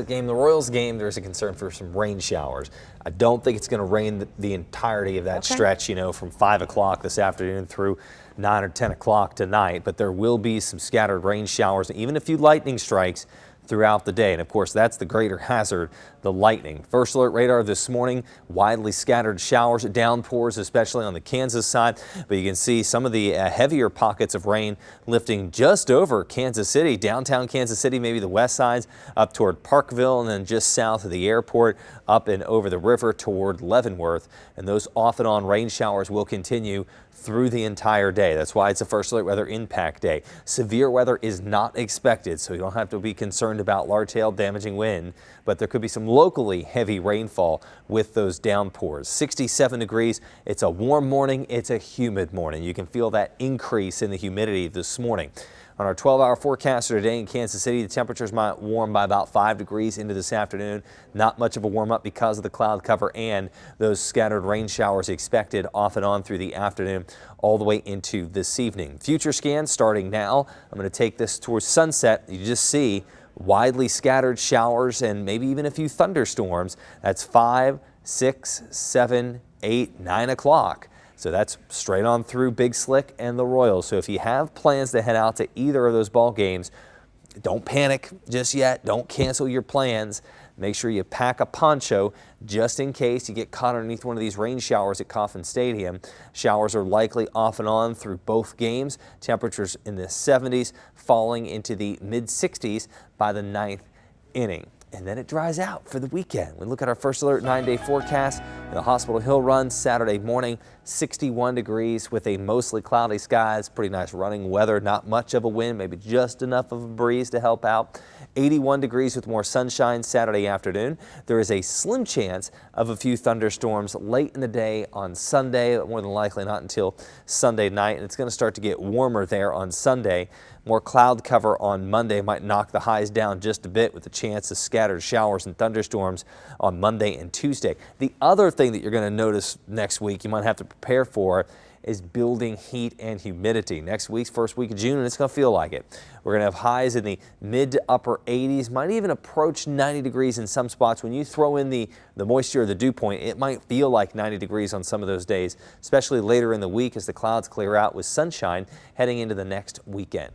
game, the Royals game, there's a concern for some rain showers. I don't think it's going to rain the, the, entirety of that okay. stretch, you know, from 5 o'clock this afternoon through 9 or 10 o'clock tonight, but there will be some scattered rain showers, and even a few lightning strikes throughout the day. And of course, that's the greater hazard, the lightning. First alert radar this morning, widely scattered showers, downpours, especially on the Kansas side. But you can see some of the uh, heavier pockets of rain lifting just over Kansas City, downtown Kansas City, maybe the west sides up toward Parkville and then just south of the airport up and over the river toward Leavenworth. And those off and on rain showers will continue through the entire day. That's why it's a first alert weather impact day. Severe weather is not expected, so you don't have to be concerned about large hail damaging wind, but there could be some locally heavy rainfall with those downpours. 67 degrees. It's a warm morning. It's a humid morning. You can feel that increase in the humidity this morning. On our 12-hour forecast for today in Kansas City, the temperatures might warm by about 5 degrees into this afternoon. Not much of a warm-up because of the cloud cover and those scattered rain showers expected off and on through the afternoon all the way into this evening. Future scan starting now. I'm going to take this towards sunset. You just see widely scattered showers and maybe even a few thunderstorms. That's 5, 6, 7, 8, 9 o'clock. So that's straight on through Big Slick and the Royals. So if you have plans to head out to either of those ball games, don't panic just yet. Don't cancel your plans. Make sure you pack a poncho just in case you get caught underneath one of these rain showers at Kauffman Stadium. Showers are likely off and on through both games. Temperatures in the 70s, falling into the mid 60s by the ninth inning and then it dries out for the weekend. We look at our first alert nine day forecast the Hospital Hill run Saturday morning, 61 degrees with a mostly cloudy skies. Pretty nice running weather, not much of a wind, maybe just enough of a breeze to help out. 81 degrees with more sunshine Saturday afternoon. There is a slim chance of a few thunderstorms late in the day on Sunday, more than likely not until Sunday night. And it's going to start to get warmer there on Sunday. More cloud cover on Monday might knock the highs down just a bit with a chance of scattered showers and thunderstorms on Monday and Tuesday. The other thing that you're going to notice next week you might have to prepare for is building heat and humidity. Next week's first week of June, and it's going to feel like it. We're going to have highs in the mid to upper 80s, might even approach 90 degrees in some spots. When you throw in the, the moisture, or the dew point, it might feel like 90 degrees on some of those days, especially later in the week as the clouds clear out with sunshine heading into the next weekend.